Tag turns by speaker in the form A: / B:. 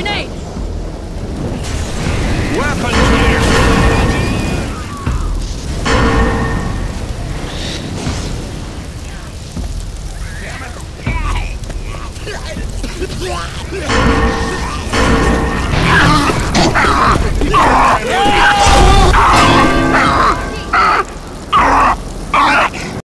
A: Grenade! Weapons! Damn it!